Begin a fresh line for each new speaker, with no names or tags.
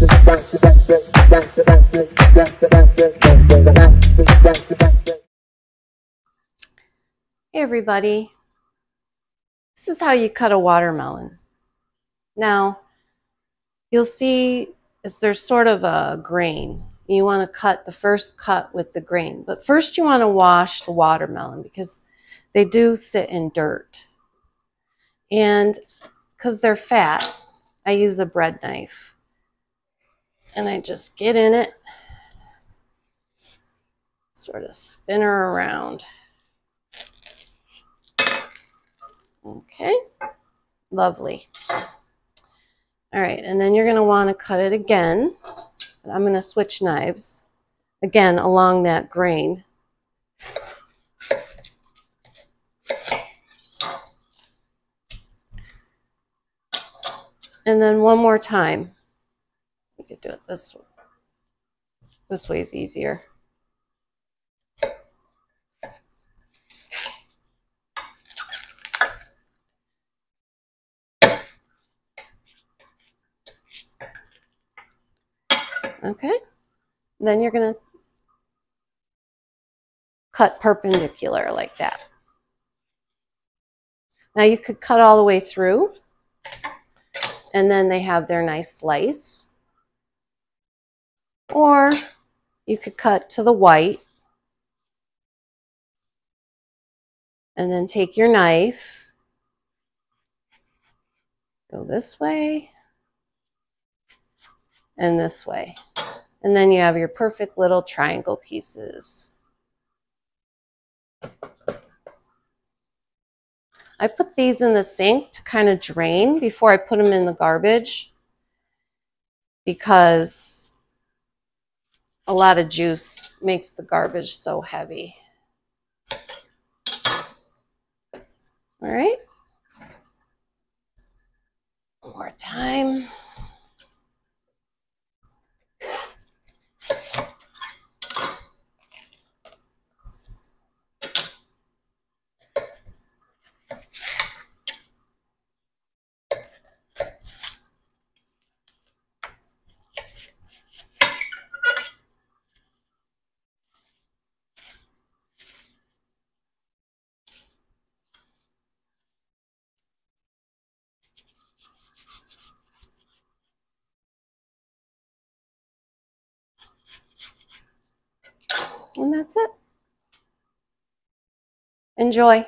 Hey everybody, this is how you cut a watermelon. Now, you'll see is there's sort of a grain. You want to cut the first cut with the grain, but first you want to wash the watermelon because they do sit in dirt. And because they're fat, I use a bread knife. And I just get in it, sort of spin her around. Okay, lovely. All right, and then you're going to want to cut it again. I'm going to switch knives, again, along that grain. And then one more time. Could do it this way. This way is easier. Okay, then you're going to cut perpendicular like that. Now you could cut all the way through and then they have their nice slice. Or you could cut to the white and then take your knife, go this way and this way. And then you have your perfect little triangle pieces. I put these in the sink to kind of drain before I put them in the garbage because a lot of juice makes the garbage so heavy. All right. One more time. And that's it. Enjoy.